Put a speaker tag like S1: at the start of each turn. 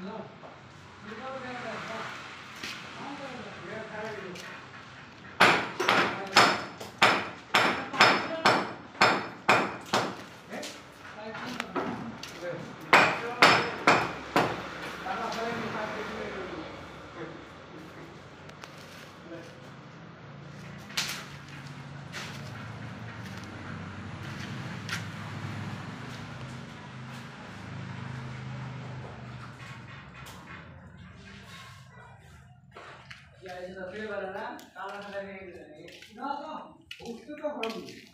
S1: No. वाला ना काला
S2: तो
S1: का